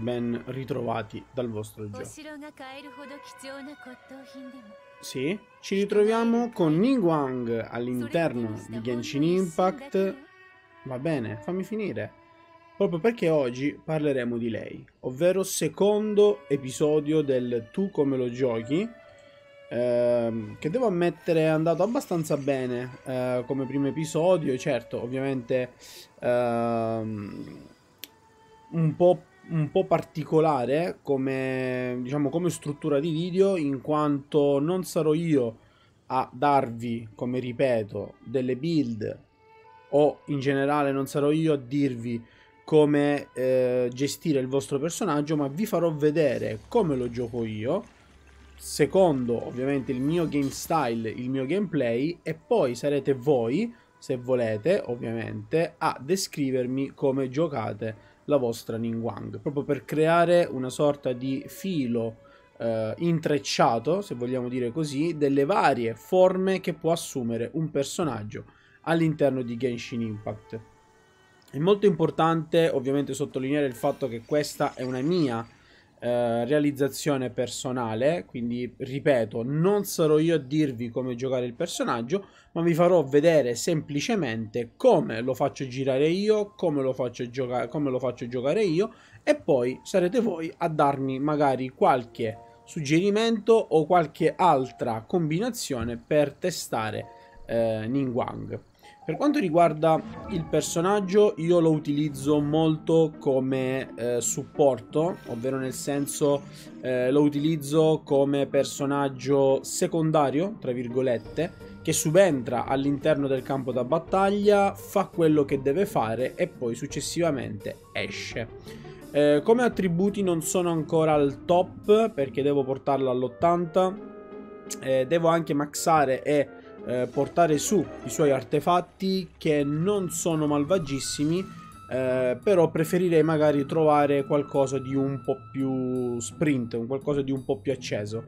Ben ritrovati dal vostro gioco. Sì, ci ritroviamo con Ningguang all'interno di Genshin Impact. Va bene, fammi finire. Proprio perché oggi parleremo di lei, ovvero secondo episodio del Tu come lo giochi, ehm, che devo ammettere è andato abbastanza bene eh, come primo episodio, certo, ovviamente ehm, un po' un po' particolare come, diciamo, come struttura di video in quanto non sarò io a darvi, come ripeto, delle build o in generale non sarò io a dirvi come eh, gestire il vostro personaggio, ma vi farò vedere come lo gioco io, secondo ovviamente il mio game style, il mio gameplay e poi sarete voi, se volete, ovviamente, a descrivermi come giocate la vostra Ningguang, proprio per creare una sorta di filo eh, intrecciato, se vogliamo dire così, delle varie forme che può assumere un personaggio all'interno di Genshin Impact. È molto importante ovviamente sottolineare il fatto che questa è una mia eh, realizzazione personale, quindi ripeto, non sarò io a dirvi come giocare il personaggio, ma vi farò vedere semplicemente come lo faccio girare io, come lo faccio, giocare, come lo faccio giocare io e poi sarete voi a darmi magari qualche suggerimento o qualche altra combinazione per testare eh, Ningguang. Per quanto riguarda il personaggio, io lo utilizzo molto come eh, supporto, ovvero nel senso eh, lo utilizzo come personaggio secondario, tra virgolette, che subentra all'interno del campo da battaglia, fa quello che deve fare e poi successivamente esce. Eh, come attributi non sono ancora al top perché devo portarlo all'80, eh, devo anche maxare e eh, portare su i suoi artefatti che non sono malvagissimi. Eh, però preferirei magari trovare qualcosa di un po' più sprint, un qualcosa di un po' più acceso.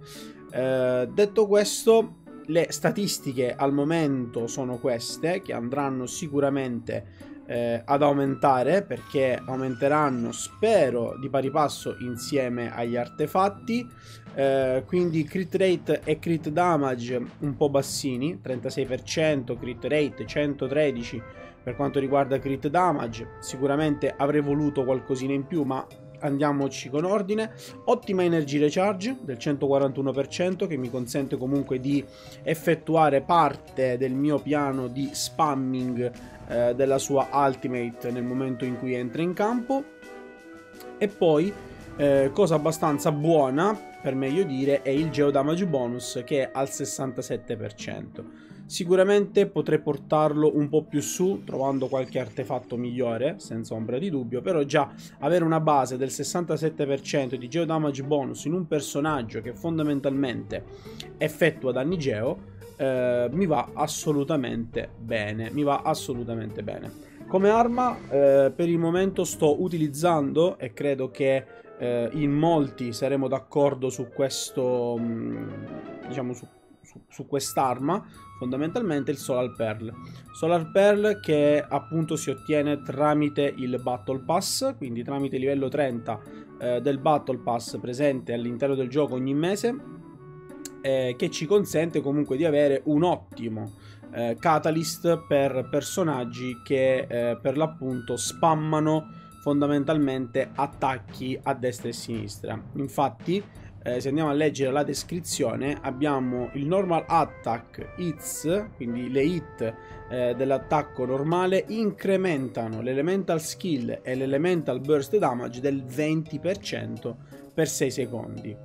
Eh, detto questo, le statistiche al momento sono queste, che andranno sicuramente eh, ad aumentare perché aumenteranno, spero, di pari passo insieme agli artefatti. Eh, quindi crit rate e crit damage un po' bassini, 36%, crit rate 113 per quanto riguarda crit damage. Sicuramente avrei voluto qualcosina in più, ma andiamoci con ordine. Ottima energy recharge del 141% che mi consente comunque di effettuare parte del mio piano di spamming eh, della sua ultimate nel momento in cui entra in campo. E poi, eh, cosa abbastanza buona, per meglio dire, è il Geodamage bonus che è al 67%. Sicuramente potrei portarlo un po' più su trovando qualche artefatto migliore, senza ombra di dubbio, però già avere una base del 67% di Geodamage bonus in un personaggio che fondamentalmente effettua danni Geo eh, mi va assolutamente bene, mi va assolutamente bene. Come arma eh, per il momento sto utilizzando e credo che eh, in molti saremo d'accordo su questo, mm, diciamo su, su, su quest'arma, fondamentalmente il Solar Pearl. Solar Pearl che appunto si ottiene tramite il Battle Pass, quindi tramite il livello 30 eh, del Battle Pass presente all'interno del gioco ogni mese eh, che ci consente comunque di avere un ottimo eh, catalyst per personaggi che eh, per l'appunto spammano fondamentalmente attacchi a destra e a sinistra. Infatti, eh, se andiamo a leggere la descrizione, abbiamo il normal attack hits, quindi le hit eh, dell'attacco normale incrementano l'elemental skill e l'elemental burst damage del 20% per 6 secondi.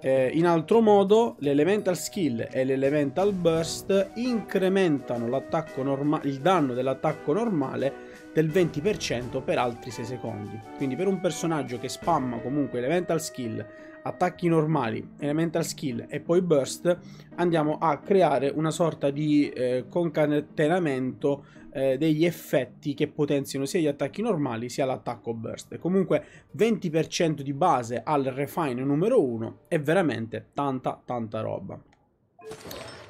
Eh, in altro modo, l'elemental skill e l'elemental burst incrementano il danno dell'attacco normale del 20% per altri 6 secondi. Quindi per un personaggio che spamma comunque elemental skill, attacchi normali, elemental skill e poi burst, andiamo a creare una sorta di eh, concatenamento eh, degli effetti che potenziano sia gli attacchi normali sia l'attacco burst. Comunque 20% di base al refine numero 1 è veramente tanta tanta roba.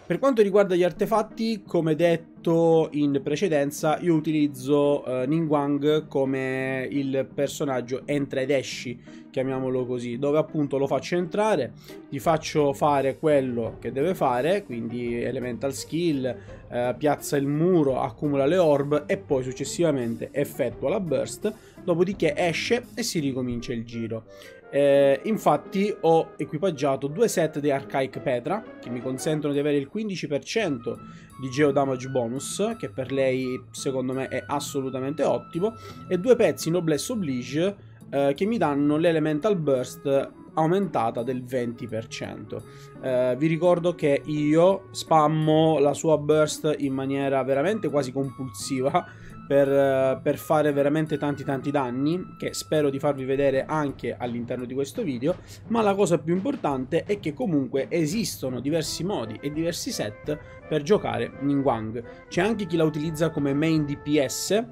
Per quanto riguarda gli artefatti, come detto detto in precedenza, io utilizzo uh, Ningguang come il personaggio entra ed esci, chiamiamolo così, dove appunto lo faccio entrare, gli faccio fare quello che deve fare, quindi elemental skill, uh, piazza il muro, accumula le orb e poi successivamente effettua la burst, dopodiché esce e si ricomincia il giro. Eh, infatti ho equipaggiato due set di Archaic Petra che mi consentono di avere il 15% di Geo Damage bonus, che per lei secondo me è assolutamente ottimo, e due pezzi Noblesse Oblige eh, che mi danno l'Elemental Burst aumentata del 20%. Eh, vi ricordo che io spammo la sua burst in maniera veramente quasi compulsiva per, eh, per, fare veramente tanti tanti danni che spero di farvi vedere anche all'interno di questo video ma la cosa più importante è che comunque esistono diversi modi e diversi set per giocare Ningguang c'è anche chi la utilizza come main DPS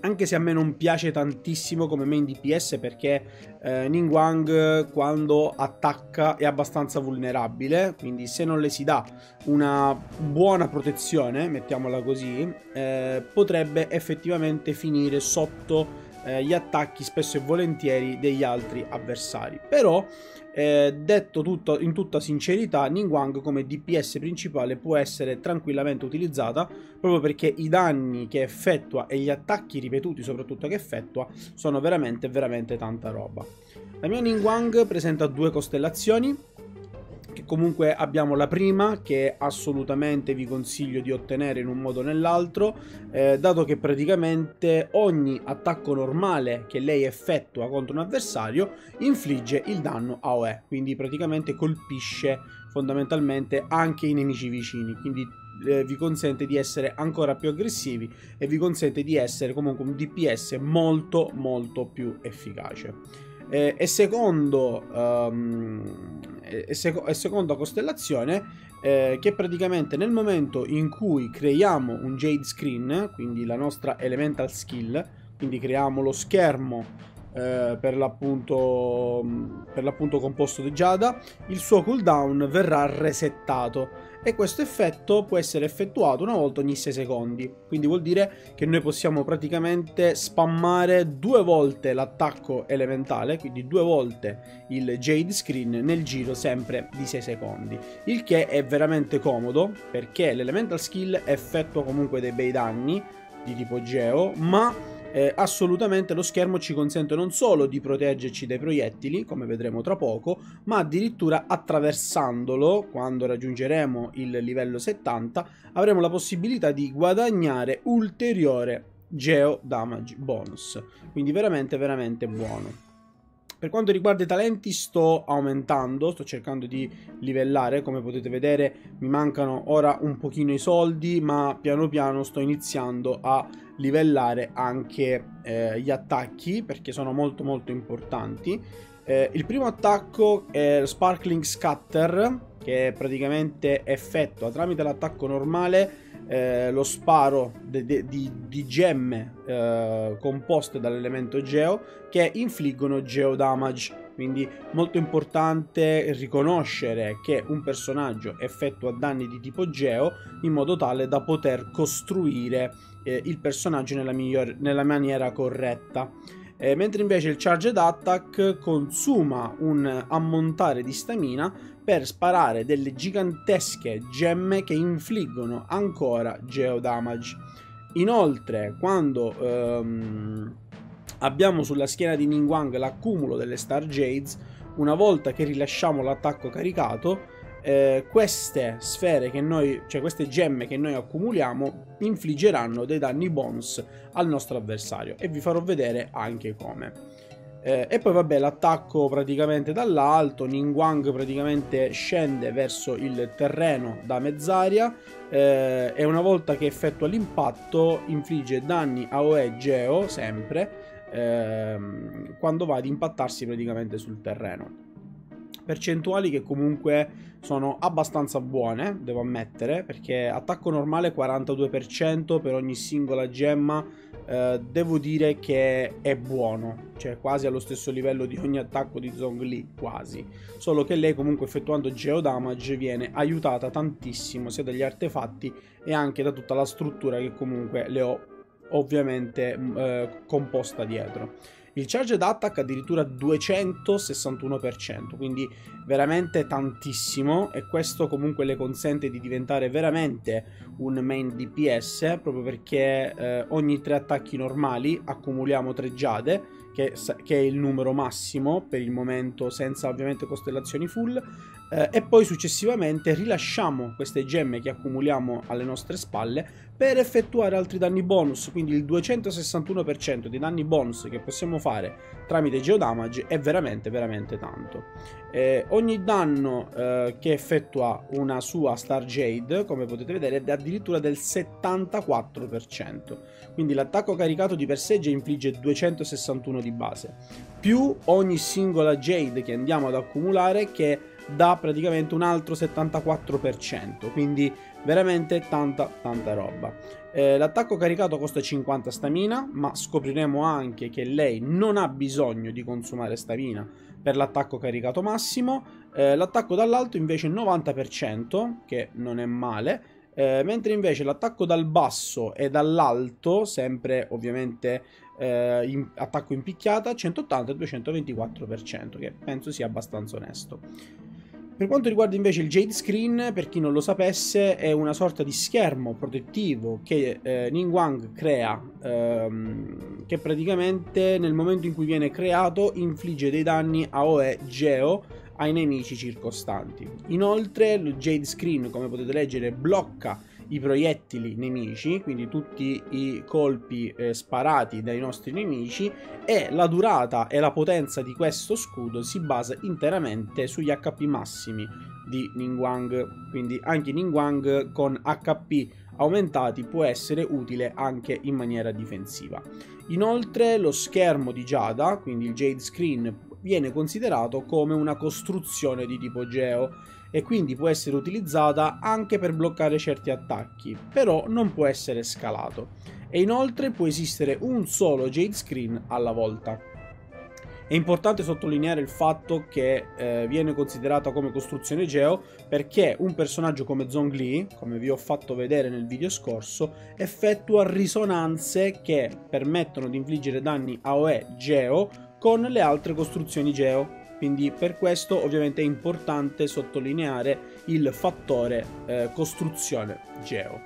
anche se a me non piace tantissimo come main DPS perché eh, Ningguang quando attacca è abbastanza vulnerabile, quindi se non le si dà una buona protezione, mettiamola così, eh, potrebbe effettivamente finire sotto eh, gli attacchi spesso e volentieri degli altri avversari. Però eh, detto tutto, in tutta sincerità, Ningguang come DPS principale può essere tranquillamente utilizzata proprio perché i danni che effettua e gli attacchi ripetuti soprattutto che effettua sono veramente veramente tanta roba. La mia Ningguang presenta due costellazioni, che comunque abbiamo la prima che assolutamente vi consiglio di ottenere in un modo o nell'altro eh, dato che praticamente ogni attacco normale che lei effettua contro un avversario infligge il danno AOE quindi praticamente colpisce fondamentalmente anche i nemici vicini quindi eh, vi consente di essere ancora più aggressivi e vi consente di essere comunque un DPS molto molto più efficace. Eh, e, secondo, um, e, seco e, seconda costellazione eh, che praticamente nel momento in cui creiamo un Jade Screen, quindi la nostra Elemental Skill, quindi creiamo lo schermo eh, per l'appunto composto di Giada, il suo cooldown verrà resettato e questo effetto può essere effettuato una volta ogni 6 secondi. Quindi vuol dire che noi possiamo praticamente spammare due volte l'attacco elementale, quindi due volte il Jade Screen nel giro sempre di 6 secondi. Il che è veramente comodo perché l'Elemental Skill effettua comunque dei bei danni di tipo Geo, ma eh, assolutamente lo schermo ci consente non solo di proteggerci dai proiettili, come vedremo tra poco, ma addirittura attraversandolo, quando raggiungeremo il livello 70, avremo la possibilità di guadagnare ulteriore Geo Damage bonus. Quindi veramente, veramente buono. Per quanto riguarda i talenti sto aumentando, sto cercando di livellare, come potete vedere mi mancano ora un pochino i soldi, ma piano piano sto iniziando a livellare anche eh, gli attacchi perché sono molto molto importanti. Eh, il primo attacco è lo Sparkling Scatter che praticamente effettua tramite l'attacco normale eh, lo sparo di, gemme eh, composte dall'elemento geo che infliggono geo damage. Quindi molto importante riconoscere che un personaggio effettua danni di tipo geo in modo tale da poter costruire eh, il personaggio nella, miglior, nella maniera corretta. Eh, mentre invece il Charged Attack consuma un ammontare di stamina per sparare delle gigantesche gemme che infliggono ancora geodamage. Inoltre, quando ehm, abbiamo sulla schiena di Ningguang l'accumulo delle Star Jades, una volta che rilasciamo l'attacco caricato, eh, queste sfere che noi, cioè queste gemme che noi accumuliamo, infliggeranno dei danni bonus al nostro avversario e vi farò vedere anche come. Eh, e poi vabbè l'attacco praticamente dall'alto, Ningguang praticamente scende verso il terreno da mezz'aria eh, e una volta che effettua l'impatto infligge danni a OE Geo sempre ehm, quando va ad impattarsi praticamente sul terreno. Percentuali che comunque sono abbastanza buone, devo ammettere, perché attacco normale 42% per ogni singola gemma eh, devo dire che è buono, cioè quasi allo stesso livello di ogni attacco di Zhongli, quasi. Solo che lei comunque effettuando geodamage viene aiutata tantissimo sia dagli artefatti e anche da tutta la struttura che comunque le ho ovviamente eh, composta dietro. Il charged attack addirittura 261%, quindi veramente tantissimo e questo comunque le consente di diventare veramente un main DPS proprio perché eh, ogni tre attacchi normali accumuliamo 3 giade che, che, è il numero massimo per il momento senza ovviamente costellazioni full eh, e poi successivamente rilasciamo queste gemme che accumuliamo alle nostre spalle per effettuare altri danni bonus, quindi il 261% di danni bonus che possiamo fare tramite geodamage è veramente veramente tanto. Eh, ogni danno eh, che effettua una sua Star Jade, come potete vedere, è addirittura del 74%, quindi l'attacco caricato di per sé già infligge 261 di base, più ogni singola Jade che andiamo ad accumulare che dà praticamente un altro 74%, quindi veramente tanta tanta roba. Eh, l'attacco caricato costa 50 stamina, ma scopriremo anche che lei non ha bisogno di consumare stamina per l'attacco caricato massimo. Eh, l'attacco dall'alto invece 90%, che non è male. Eh, mentre invece l'attacco dal basso e dall'alto, sempre ovviamente eh, in, attacco in picchiata, 180 e 224%, che penso sia abbastanza onesto. Per quanto riguarda invece il Jade Screen, per chi non lo sapesse, è una sorta di schermo protettivo che eh, Ningguang crea, ehm, che praticamente nel momento in cui viene creato infligge dei danni a OE Geo ai nemici circostanti. Inoltre il Jade Screen, come potete leggere, blocca i proiettili nemici, quindi tutti i colpi eh, sparati dai nostri nemici e la durata e la potenza di questo scudo si basa interamente sugli HP massimi di Ningguang, quindi anche Ningguang con HP aumentati può essere utile anche in maniera difensiva. Inoltre lo schermo di Giada, quindi il Jade Screen, viene considerato come una costruzione di tipo Geo e quindi può essere utilizzata anche per bloccare certi attacchi, però non può essere scalato. E inoltre può esistere un solo Jade Screen alla volta. È importante sottolineare il fatto che eh, viene considerata come costruzione Geo perché un personaggio come Zhongli, come vi ho fatto vedere nel video scorso, effettua risonanze che permettono di infliggere danni AOE Geo con le altre costruzioni Geo quindi per questo ovviamente è importante sottolineare il fattore eh, costruzione geo.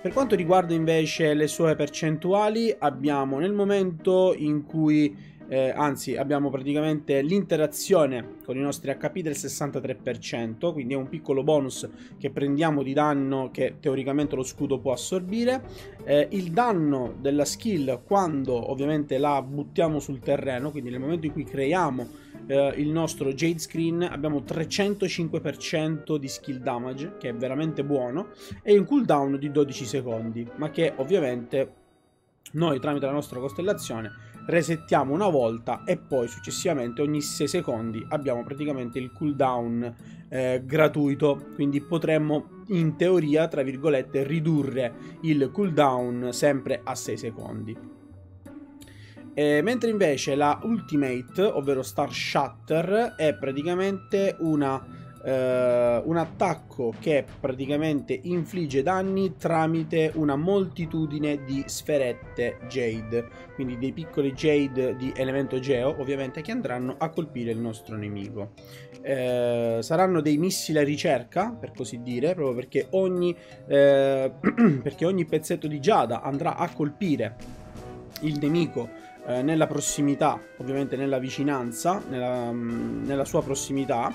Per quanto riguarda invece le sue percentuali, abbiamo nel momento in cui eh, anzi abbiamo praticamente l'interazione con i nostri HP del 63%, quindi è un piccolo bonus che prendiamo di danno che teoricamente lo scudo può assorbire, eh, il danno della skill quando ovviamente la buttiamo sul terreno, quindi nel momento in cui creiamo eh, il nostro Jade Screen abbiamo 305% di skill damage, che è veramente buono, e un cooldown di 12 secondi, ma che ovviamente noi tramite la nostra costellazione resettiamo una volta e poi successivamente ogni 6 secondi abbiamo praticamente il cooldown eh, gratuito. Quindi potremmo in teoria tra virgolette ridurre il cooldown sempre a 6 secondi eh, mentre invece la Ultimate, ovvero Star Shatter, è praticamente una, eh, un attacco che praticamente infligge danni tramite una moltitudine di sferette Jade, quindi dei piccoli Jade di elemento Geo, ovviamente, che andranno a colpire il nostro nemico. Eh, saranno dei missili a ricerca, per così dire, proprio perché ogni, eh, perché ogni pezzetto di Giada andrà a colpire il nemico eh, nella prossimità, ovviamente nella vicinanza, nella, mm, nella sua prossimità,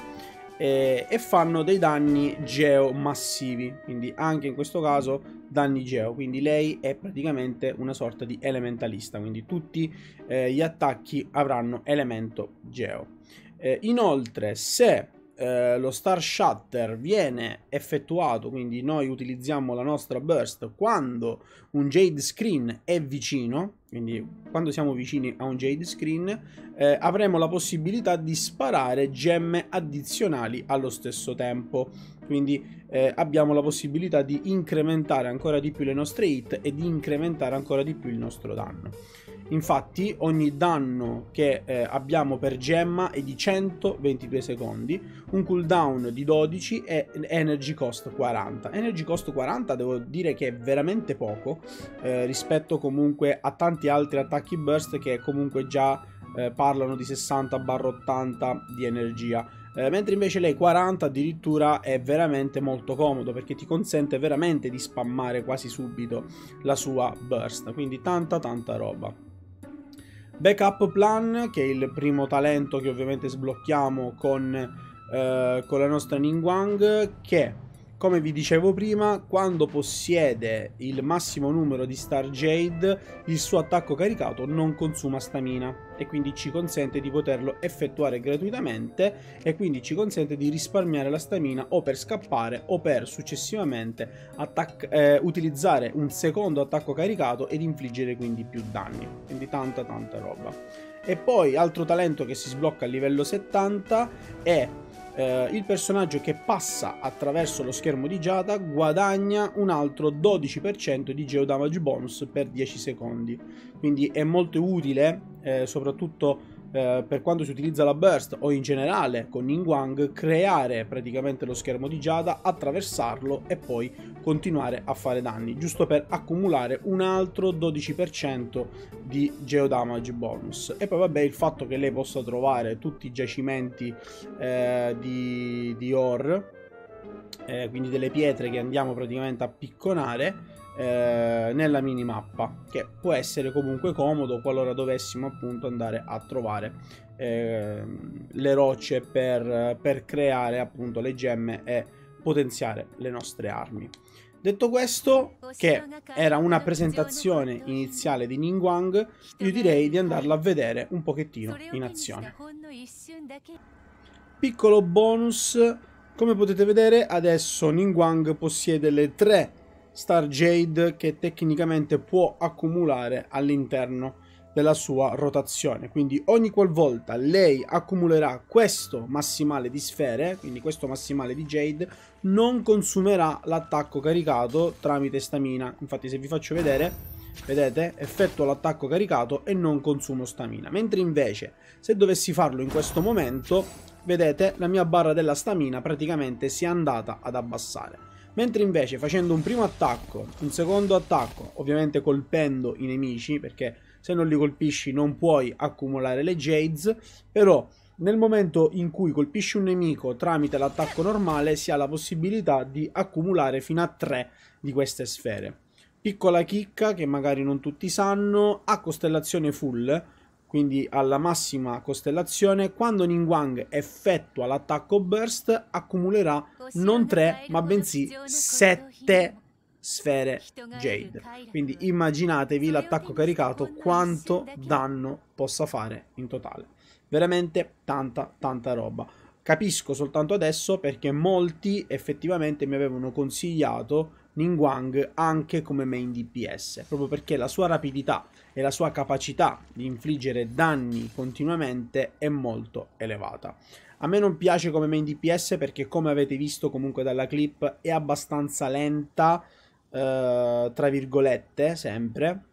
eh, e fanno dei danni geo massivi, quindi anche in questo caso danni geo, quindi lei è praticamente una sorta di elementalista, quindi tutti eh, gli attacchi avranno elemento geo. Eh, inoltre, se eh, lo Star Shutter viene effettuato, quindi noi utilizziamo la nostra burst quando un Jade Screen è vicino, quindi quando siamo vicini a un Jade Screen, eh, avremo la possibilità di sparare gemme addizionali allo stesso tempo. Quindi eh, abbiamo la possibilità di incrementare ancora di più le nostre hit e di incrementare ancora di più il nostro danno. Infatti ogni danno che eh, abbiamo per gemma è di 122 secondi, un cooldown di 12 e energy cost 40. Energy cost 40 devo dire che è veramente poco eh, rispetto comunque a tanti altri attacchi burst che comunque già eh, parlano di 60-80 di energia. Eh, mentre invece lei 40 addirittura è veramente molto comodo perché ti consente veramente di spammare quasi subito la sua burst, quindi tanta tanta roba. Backup Plan, che è il primo talento che ovviamente sblocchiamo con, eh, con la nostra Ningguang, che come vi dicevo prima, quando possiede il massimo numero di Star Jade, il suo attacco caricato non consuma stamina e quindi ci consente di poterlo effettuare gratuitamente e quindi ci consente di risparmiare la stamina o per scappare o per successivamente eh, utilizzare un secondo attacco caricato ed infliggere quindi più danni. Quindi tanta tanta roba. E poi altro talento che si sblocca a livello 70 è eh, il personaggio che passa attraverso lo schermo di Giada guadagna un altro 12% di geodamage bonus per 10 secondi. Quindi è molto utile, eh, soprattutto eh, per quando si utilizza la burst o in generale con Ningguang, creare praticamente lo schermo di Giada, attraversarlo e poi continuare a fare danni, giusto per accumulare un altro 12% di geodamage bonus. E poi vabbè il fatto che lei possa trovare tutti i giacimenti eh, di, di ore, eh, quindi delle pietre che andiamo praticamente a picconare, eh, nella minimappa che può essere comunque comodo qualora dovessimo appunto andare a trovare eh, le rocce per, per creare appunto le gemme e potenziare le nostre armi. Detto questo, che era una presentazione iniziale di Ningguang, io direi di andarla a vedere un pochettino in azione. Piccolo bonus, come potete vedere adesso Ningguang possiede le tre Star Jade che tecnicamente può accumulare all'interno della sua rotazione. Quindi ogni qualvolta lei accumulerà questo massimale di sfere, quindi questo massimale di Jade, non consumerà l'attacco caricato tramite stamina. Infatti se vi faccio vedere, vedete, effettuo l'attacco caricato e non consumo stamina. Mentre invece se dovessi farlo in questo momento, vedete, la mia barra della stamina praticamente si è andata ad abbassare. Mentre invece facendo un primo attacco, un secondo attacco, ovviamente colpendo i nemici, perché se non li colpisci non puoi accumulare le Jades, però nel momento in cui colpisci un nemico tramite l'attacco normale si ha la possibilità di accumulare fino a 3 di queste sfere. Piccola chicca che magari non tutti sanno, a costellazione full quindi alla massima costellazione, quando Ningguang effettua l'attacco burst accumulerà non 3 ma bensì 7 sfere Jade. Quindi immaginatevi l'attacco caricato quanto danno possa fare in totale. Veramente tanta tanta roba. Capisco soltanto adesso perché molti effettivamente mi avevano consigliato Ningguang anche come main DPS, proprio perché la sua rapidità e la sua capacità di infliggere danni continuamente è molto elevata. A me non piace come main DPS perché come avete visto comunque dalla clip è abbastanza lenta, eh, tra virgolette, sempre,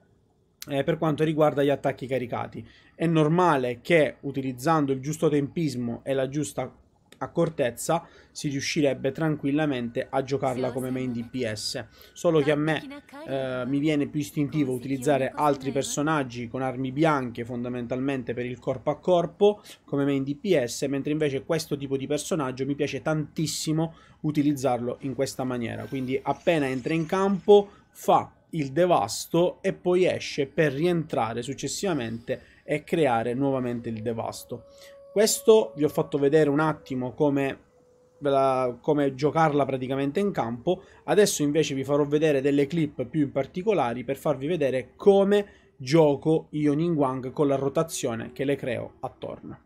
eh, per quanto riguarda gli attacchi caricati. È normale che utilizzando il giusto tempismo e la giusta accortezza si riuscirebbe tranquillamente a giocarla come main DPS solo che a me eh, mi viene più istintivo utilizzare altri personaggi con armi bianche fondamentalmente per il corpo a corpo come main DPS mentre invece questo tipo di personaggio mi piace tantissimo utilizzarlo in questa maniera. Quindi appena entra in campo fa il devasto e poi esce per rientrare successivamente e creare nuovamente il devasto questo vi ho fatto vedere un attimo come, come giocarla praticamente in campo. Adesso invece vi farò vedere delle clip più in particolari per farvi vedere come gioco io Ningguang con la rotazione che le creo attorno.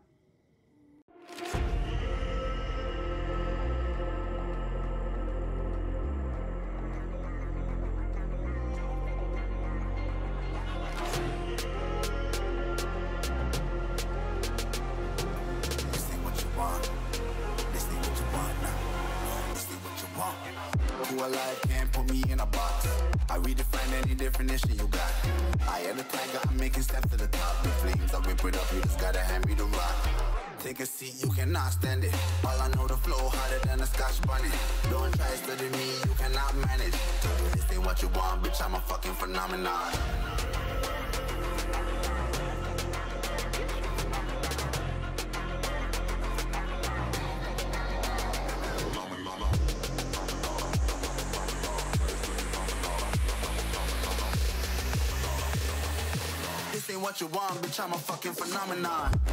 Stand it. All I know, the flow harder than a scotch bunny. Don't try me, you cannot manage. This ain't what you want, bitch, I'm a fucking phenomenon. This ain't what you want, bitch, I'm a fucking phenomenon.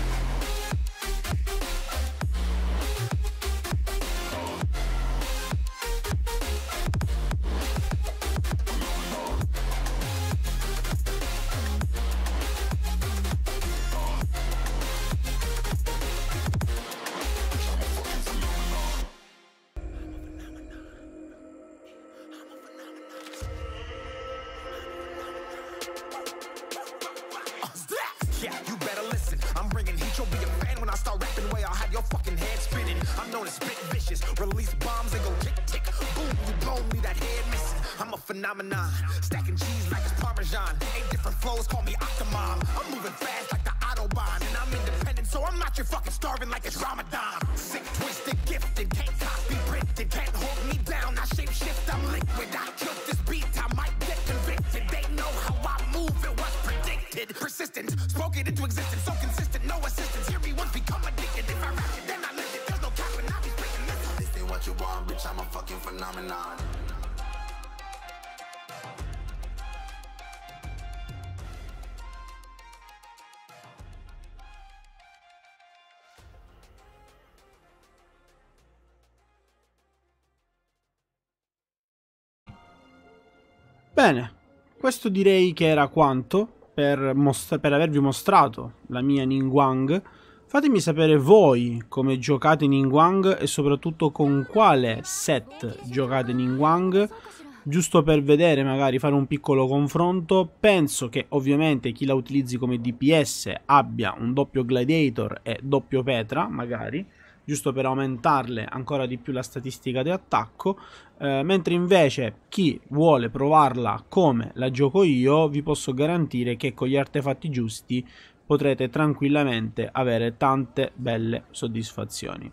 Release bombs and go tick tick. Boom, you blow me that head missing. I'm a phenomenon. Stacking cheese like it's Parmesan. Eight different flows, call me Octomom. I'm moving fast like the Autobahn. And I'm independent, so I'm not your fucking starving like it's Ramadan. Sick, twisted, gifted. Can't copy, printed. Can't hold me down. I shape shift, I'm liquid. I killed this beat. I might get convicted. They know how I move. It was predicted. Persistent, spoke it into existence. So consistent, no assistance. Hear me once, become addicted. If I rap it. Want, bitch, I'm a fucking phenomenon. Bene, questo direi che era quanto per, per avervi mostrato la mia Ningguang. Fatemi sapere voi come giocate Ningguang e soprattutto con quale set giocate Ningguang, giusto per vedere, magari fare un piccolo confronto. Penso che ovviamente chi la utilizzi come DPS abbia un doppio Gladiator e doppio Petra, magari giusto per aumentarle ancora di più la statistica di attacco, eh, mentre invece chi vuole provarla come la gioco io, vi posso garantire che con gli artefatti giusti potrete tranquillamente avere tante belle soddisfazioni.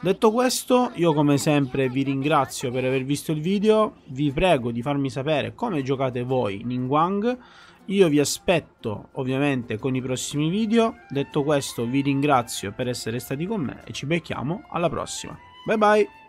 Detto questo, io come sempre vi ringrazio per aver visto il video, vi prego di farmi sapere come giocate voi Ningguang, io vi aspetto ovviamente con i prossimi video, detto questo vi ringrazio per essere stati con me e ci becchiamo alla prossima. Bye bye!